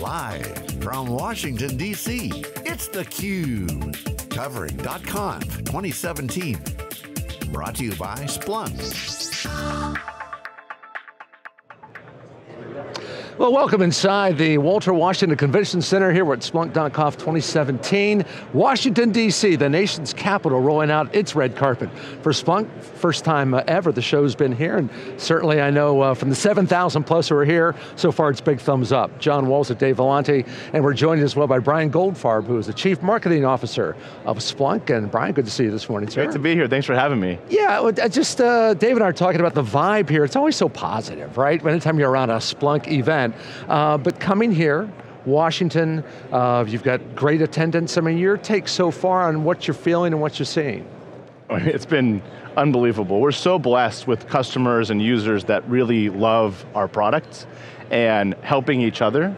Live from Washington, D.C., it's theCUBE. Covering .conf 2017. Brought to you by Splunk. Well, welcome inside the Walter Washington Convention Center here at Splunk Splunk.conf 2017. Washington, D.C., the nation's capital, rolling out its red carpet. For Splunk, first time uh, ever the show's been here, and certainly I know uh, from the 7,000 plus who are here, so far it's big thumbs up. John Walls and Dave Vellante, and we're joined as well by Brian Goldfarb, who is the Chief Marketing Officer of Splunk, and Brian, good to see you this morning, sir. Great to be here, thanks for having me. Yeah, just, uh, Dave and I are talking about the vibe here, it's always so positive, right? Anytime you're around a Splunk event, uh, but coming here, Washington, uh, you've got great attendance. I mean, your take so far on what you're feeling and what you're seeing. It's been unbelievable. We're so blessed with customers and users that really love our products and helping each other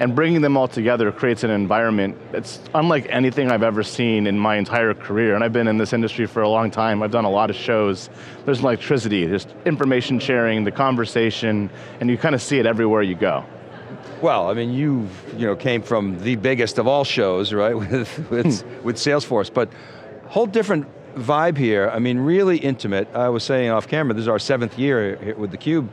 and bringing them all together creates an environment that's unlike anything I've ever seen in my entire career, and I've been in this industry for a long time, I've done a lot of shows. There's electricity, there's information sharing, the conversation, and you kind of see it everywhere you go. Well, I mean, you've you know came from the biggest of all shows, right, with with, hmm. with Salesforce, but whole different vibe here. I mean, really intimate. I was saying off camera, this is our seventh year with theCUBE,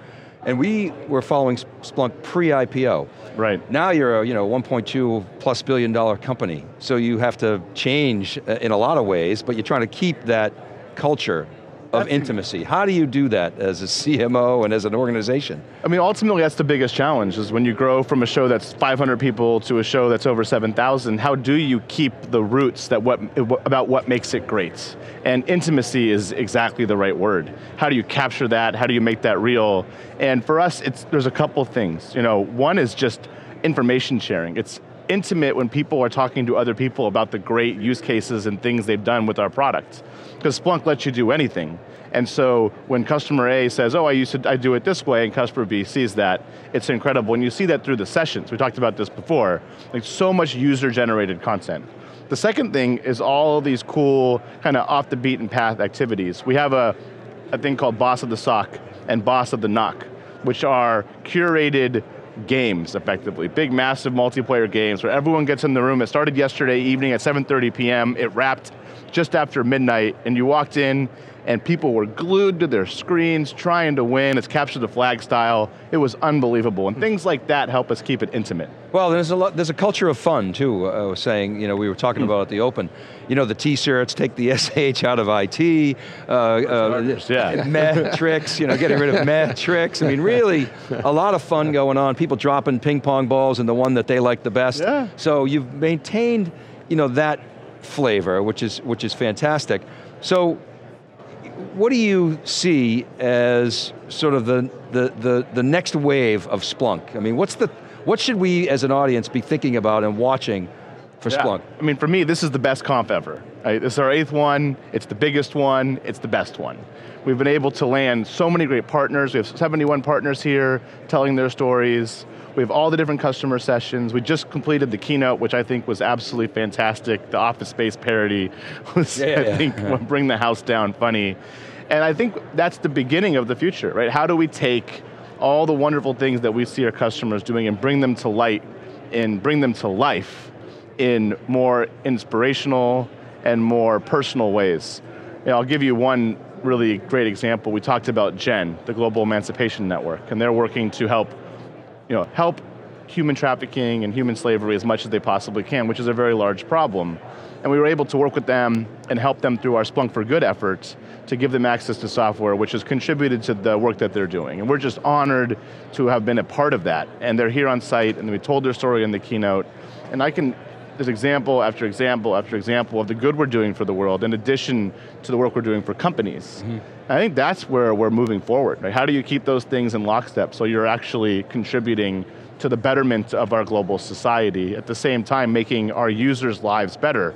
and we were following Splunk pre-IPO. Right. Now you're a you know 1.2 plus billion dollar company, so you have to change uh, in a lot of ways, but you're trying to keep that culture of intimacy. How do you do that as a CMO and as an organization? I mean, ultimately that's the biggest challenge, is when you grow from a show that's 500 people to a show that's over 7,000, how do you keep the roots that what, about what makes it great? And intimacy is exactly the right word. How do you capture that? How do you make that real? And for us, it's, there's a couple things. You know, one is just information sharing. It's intimate when people are talking to other people about the great use cases and things they've done with our products. Because Splunk lets you do anything. And so when customer A says, oh, I used to I do it this way, and customer B sees that, it's incredible. And you see that through the sessions. We talked about this before. Like so much user-generated content. The second thing is all these cool, kind of off the beaten path activities. We have a, a thing called Boss of the SOC and Boss of the NOC, which are curated games, effectively. Big, massive multiplayer games where everyone gets in the room. It started yesterday evening at 7.30 p.m. It wrapped just after midnight, and you walked in, and people were glued to their screens trying to win. It's capture the flag style. It was unbelievable. And things like that help us keep it intimate. Well, there's a, lot, there's a culture of fun too. Uh, I was saying, you know, we were talking about at the open. You know, the t-shirts, take the SH out of IT, uh, uh, yeah. metrics, you know, getting rid of metrics. I mean, really, a lot of fun going on. People dropping ping pong balls and the one that they like the best. Yeah. So you've maintained, you know, that flavor, which is, which is fantastic. So what do you see as sort of the, the, the, the, next wave of Splunk? I mean, what's the, what should we as an audience be thinking about and watching for yeah. Splunk? I mean, for me, this is the best conf ever. Right? This is our eighth one, it's the biggest one, it's the best one. We've been able to land so many great partners. We have 71 partners here telling their stories. We have all the different customer sessions. We just completed the keynote, which I think was absolutely fantastic. The office space parody was, yeah, yeah, I think, yeah. bring the house down funny. And I think that's the beginning of the future, right? How do we take all the wonderful things that we see our customers doing and bring them to light and bring them to life in more inspirational and more personal ways. You know, I'll give you one really great example. We talked about GEN, the Global Emancipation Network, and they're working to help you know, help human trafficking and human slavery as much as they possibly can, which is a very large problem. And we were able to work with them and help them through our Splunk for Good efforts to give them access to software, which has contributed to the work that they're doing. And we're just honored to have been a part of that. And they're here on site, and we told their story in the keynote. And I can, there's example after example after example of the good we're doing for the world, in addition to the work we're doing for companies. Mm -hmm. I think that's where we're moving forward. Right? How do you keep those things in lockstep so you're actually contributing to the betterment of our global society, at the same time making our users' lives better?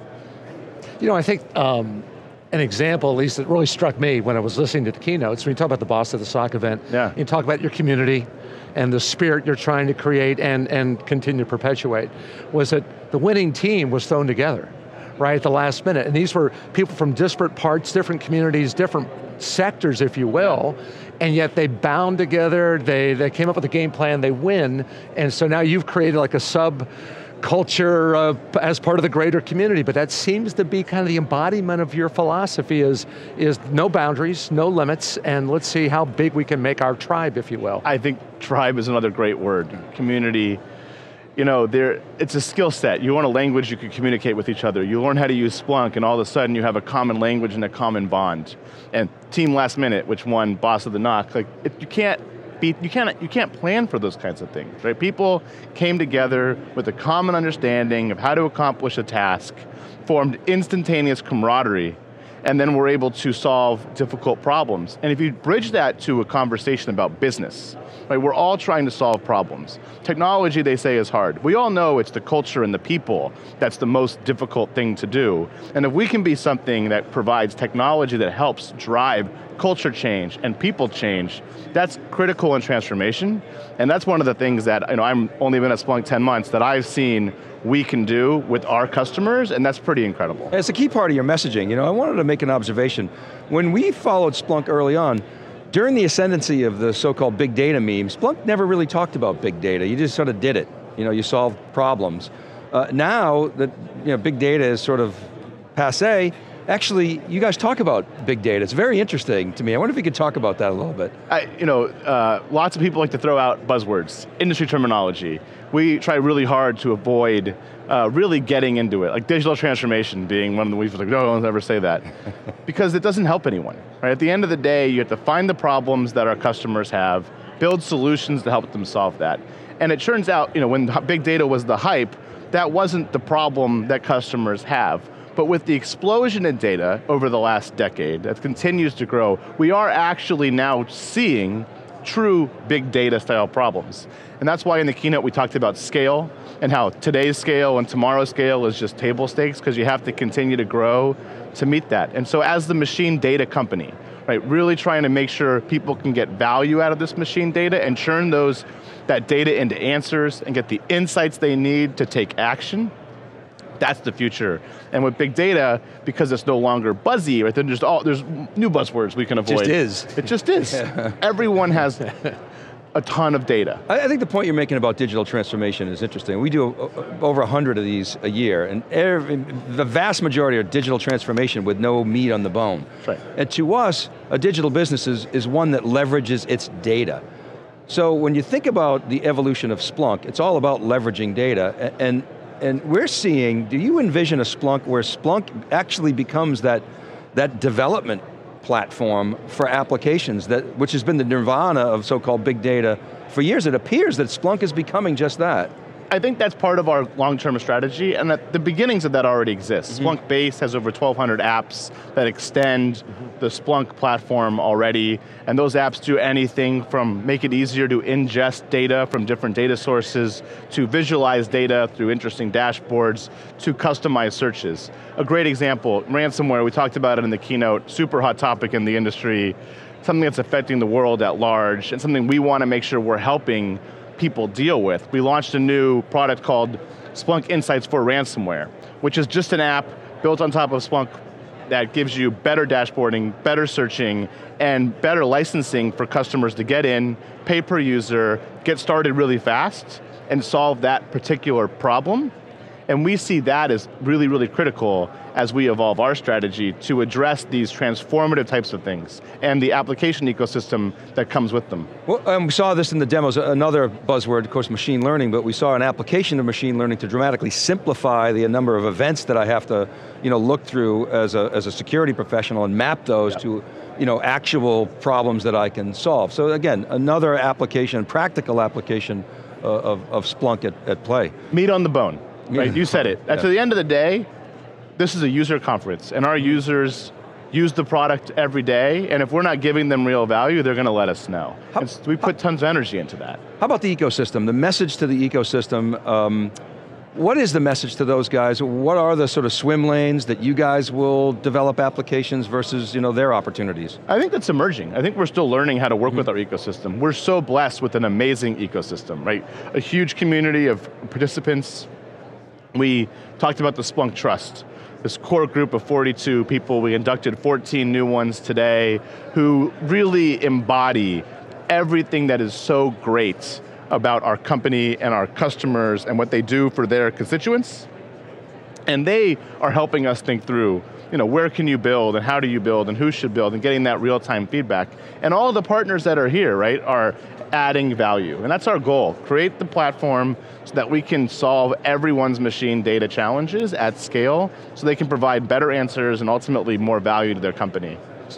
You know, I think um, an example, at least that really struck me when I was listening to the keynotes, when you talk about the Boss of the SOC event, yeah. you talk about your community and the spirit you're trying to create and, and continue to perpetuate, was that the winning team was thrown together right at the last minute. And these were people from disparate parts, different communities, different sectors, if you will, and yet they bound together, they, they came up with a game plan, they win, and so now you've created like a sub culture uh, as part of the greater community, but that seems to be kind of the embodiment of your philosophy is, is no boundaries, no limits, and let's see how big we can make our tribe, if you will. I think tribe is another great word. Community, you know, there, it's a skill set. You learn a language you can communicate with each other. You learn how to use Splunk and all of a sudden you have a common language and a common bond. And Team Last Minute, which won Boss of the NOC, like, it, you can't be, you can't, you can't plan for those kinds of things, right? People came together with a common understanding of how to accomplish a task, formed instantaneous camaraderie, and then were able to solve difficult problems. And if you bridge that to a conversation about business, right, we're all trying to solve problems. Technology, they say, is hard. We all know it's the culture and the people that's the most difficult thing to do. And if we can be something that provides technology that helps drive culture change and people change, that's critical in transformation. And that's one of the things that, you know, I'm only been at Splunk 10 months, that I've seen we can do with our customers, and that's pretty incredible. It's a key part of your messaging. You know, I wanted to make an observation. When we followed Splunk early on, during the ascendancy of the so-called big data meme, Splunk never really talked about big data. You just sort of did it. You know, you solved problems. Uh, now that you know, big data is sort of passe, Actually, you guys talk about big data. It's very interesting to me. I wonder if you could talk about that a little bit. I, you know, uh, lots of people like to throw out buzzwords, industry terminology. We try really hard to avoid uh, really getting into it, like digital transformation being one of the we've like, no one's ever say that. because it doesn't help anyone, right? At the end of the day, you have to find the problems that our customers have, build solutions to help them solve that. And it turns out, you know, when big data was the hype, that wasn't the problem that customers have. But with the explosion in data over the last decade that continues to grow, we are actually now seeing true big data style problems. And that's why in the keynote we talked about scale and how today's scale and tomorrow's scale is just table stakes because you have to continue to grow to meet that. And so as the machine data company, right, really trying to make sure people can get value out of this machine data and churn those, that data into answers and get the insights they need to take action, that's the future. And with big data, because it's no longer buzzy, right, then there's, all, there's new buzzwords we can avoid. It just is. It just is. Everyone has a ton of data. I, think the point you're making about digital transformation is interesting. We do uh, uh, over 100 of these a year, and every, the vast majority are digital transformation with no meat on the bone. Right. And to us, a digital business is, is one that leverages its data. So when you think about the evolution of Splunk, it's all about leveraging data, and and we're seeing, do you envision a Splunk where Splunk actually becomes that, that development platform for applications, that, which has been the nirvana of so-called big data for years. It appears that Splunk is becoming just that. I think that's part of our long-term strategy, and that the beginnings of that already exist. Mm -hmm. Splunkbase has over 1,200 apps that extend mm -hmm. the Splunk platform already, and those apps do anything from make it easier to ingest data from different data sources, to visualize data through interesting dashboards, to customize searches. A great example, ransomware, we talked about it in the keynote, super hot topic in the industry, something that's affecting the world at large, and something we want to make sure we're helping people deal with. We launched a new product called Splunk Insights for Ransomware, which is just an app built on top of Splunk that gives you better dashboarding, better searching, and better licensing for customers to get in, pay per user, get started really fast, and solve that particular problem. And we see that as really, really critical as we evolve our strategy to address these transformative types of things and the application ecosystem that comes with them. Well, um, we saw this in the demos, another buzzword, of course, machine learning, but we saw an application of machine learning to dramatically simplify the number of events that I have to you know, look through as a, as a security professional and map those to you know, actual problems that I can solve. So again, another application, practical application uh, of, of Splunk at, at play. Meat on the bone, right? You said it. Yeah. At the end of the day, this is a user conference, and our users use the product every day, and if we're not giving them real value, they're going to let us know. How, we put tons of energy into that. How about the ecosystem, the message to the ecosystem, um, what is the message to those guys? What are the sort of swim lanes that you guys will develop applications versus you know, their opportunities? I think that's emerging. I think we're still learning how to work mm -hmm. with our ecosystem. We're so blessed with an amazing ecosystem, right? A huge community of participants, We talked about the Splunk Trust, this core group of 42 people, we inducted 14 new ones today, who really embody everything that is so great about our company and our customers and what they do for their constituents. And they are helping us think through, you know, where can you build and how do you build and who should build and getting that real-time feedback. And all the partners that are here, right, are adding value. And that's our goal, create the platform so that we can solve everyone's machine data challenges at scale so they can provide better answers and ultimately more value to their company.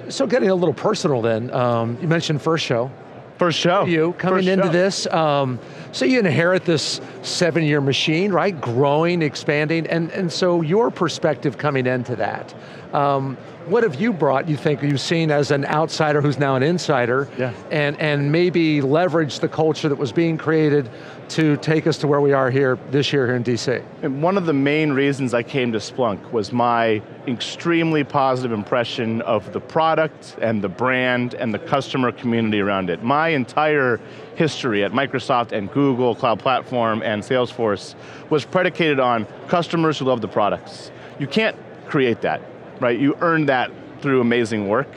So getting a little personal then, um, you mentioned first show, First show. you coming First into show. this. Um, so you inherit this seven-year machine, right? Growing, expanding, and, and so your perspective coming into that. Um, what have you brought, you think, you've seen as an outsider who's now an insider, Yeah. and, and maybe leverage the culture that was being created to take us to where we are here this year here in DC? And one of the main reasons I came to Splunk was my extremely positive impression of the product and the brand and the customer community around it. My entire history at Microsoft and Google, Cloud Platform and Salesforce was predicated on customers who love the products. You can't create that, right? You earn that through amazing work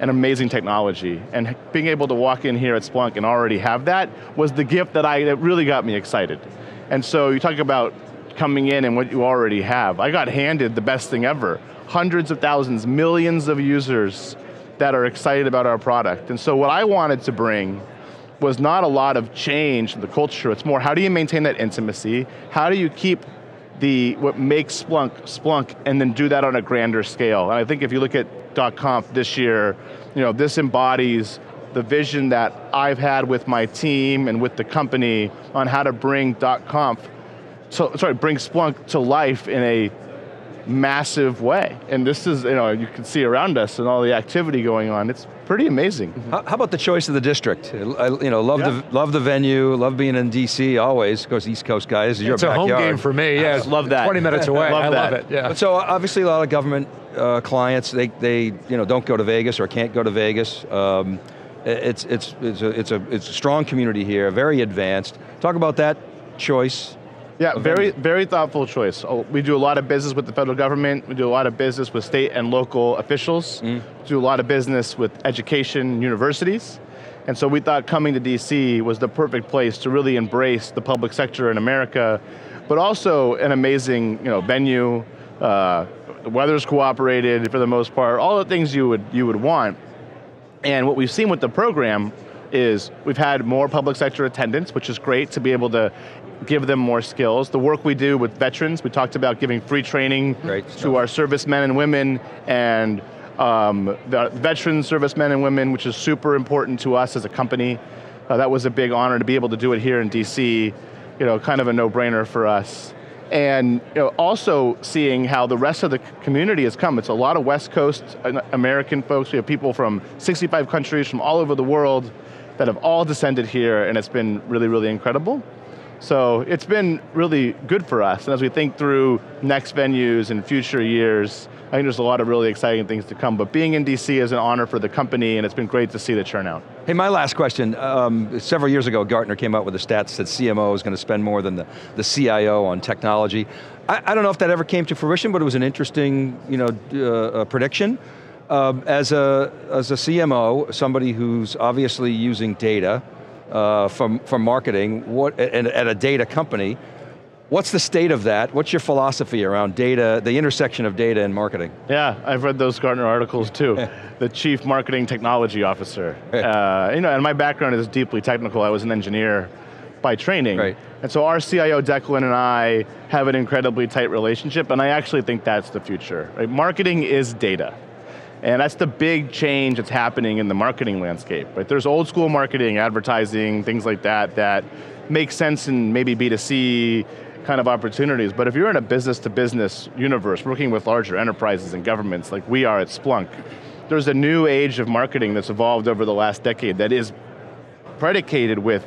and amazing technology. And being able to walk in here at Splunk and already have that was the gift that I that really got me excited. And so you talk about coming in and what you already have. I got handed the best thing ever. Hundreds of thousands, millions of users that are excited about our product. And so what I wanted to bring was not a lot of change in the culture, it's more how do you maintain that intimacy? How do you keep the what makes Splunk Splunk and then do that on a grander scale. And I think if you look at .conf this year, you know, this embodies the vision that I've had with my team and with the company on how to bring .conf, so, sorry, bring Splunk to life in a massive way. And this is, you know, you can see around us and all the activity going on. It's pretty amazing. How, how about the choice of the district? I, you know, love, Yeah. the, love the venue, love being in DC always, of course East Coast guys, this is your It's a home game for me, yeah. I love that. 20 minutes away, Love I love it, yeah. But so obviously a lot of government uh, clients, they, they you know, don't go to Vegas or can't go to Vegas. Um, it's, it's, it's, a, it's, a, it's a strong community here, very advanced. Talk about that choice. Yeah, very, very thoughtful choice. Oh, We do a lot of business with the federal government. We do a lot of business with state and local officials. We do a lot of business with education, universities. And so we thought coming to DC was the perfect place to really embrace the public sector in America, but also an amazing you know, venue. Uh, the weather's cooperated for the most part, all the things you would, you would want. And what we've seen with the program is we've had more public sector attendance, which is great to be able to give them more skills. The work we do with veterans, we talked about giving free training to our servicemen and women and um, the veteran servicemen and women, which is super important to us as a company. Uh, that was a big honor to be able to do it here in DC, you know, kind of a no-brainer for us. And you know, also seeing how the rest of the community has come. It's a lot of West Coast uh, American folks. We have people from 65 countries from all over the world that have all descended here and it's been really, really incredible. So it's been really good for us. And as we think through next venues and future years, I think there's a lot of really exciting things to come. But being in DC is an honor for the company and it's been great to see the turnout. Hey, my last question. Um, several years ago, Gartner came out with a stat that CMO is going to spend more than the, the CIO on technology. I, I don't know if that ever came to fruition, but it was an interesting you know, uh, prediction. Um, as, a, as a CMO, somebody who's obviously using data uh, from, from marketing what, and at a data company, what's the state of that? What's your philosophy around data, the intersection of data and marketing? Yeah, I've read those Gartner articles too. the Chief Marketing Technology Officer. Uh, you know, and my background is deeply technical. I was an engineer by training. Right. And so our CIO, Declan, and I have an incredibly tight relationship, and I actually think that's the future. Right? Marketing is data. And that's the big change that's happening in the marketing landscape. Right? There's old school marketing, advertising, things like that, that make sense in maybe B2C kind of opportunities. But if you're in a business to business universe, working with larger enterprises and governments like we are at Splunk, there's a new age of marketing that's evolved over the last decade that is predicated with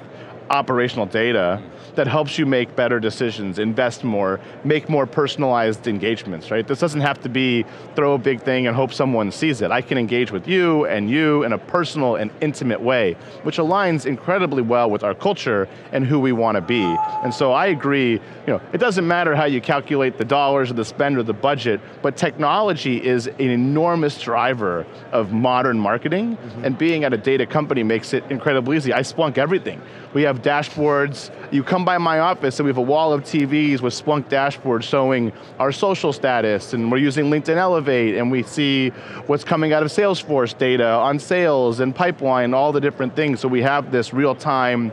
operational data that helps you make better decisions, invest more, make more personalized engagements, right? This doesn't have to be throw a big thing and hope someone sees it. I can engage with you and you in a personal and intimate way, which aligns incredibly well with our culture and who we want to be. And so I agree, you know, it doesn't matter how you calculate the dollars or the spend or the budget, but technology is an enormous driver of modern marketing, mm -hmm. and being at a data company makes it incredibly easy. I Splunk everything. We have dashboards, you come by my office and we have a wall of TVs with Splunk dashboards showing our social status, and we're using LinkedIn Elevate, and we see what's coming out of Salesforce data on sales and pipeline, all the different things. So we have this real-time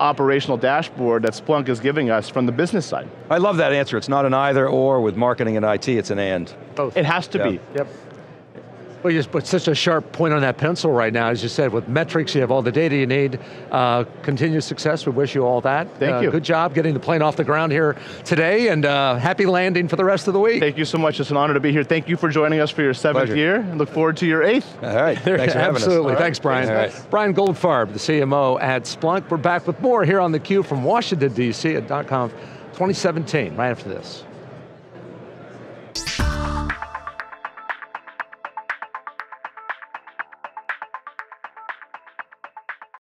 operational dashboard that Splunk is giving us from the business side. I love that answer. It's not an either or with marketing and IT, it's an and. Both. It has to yeah. be. Yep. Well, you just put such a sharp point on that pencil right now. As you said, with metrics, you have all the data you need. Uh, continued success, we wish you all that. Thank uh, you. Good job getting the plane off the ground here today, and uh, happy landing for the rest of the week. Thank you so much, it's an honor to be here. Thank you for joining us for your seventh Pleasure. year, and look forward to your eighth. All right, thanks for having us. Absolutely, right. thanks Brian. All right. Brian Goldfarb, the CMO at Splunk. We're back with more here on theCUBE from Washington, D.C. at .conf 2017, right after this.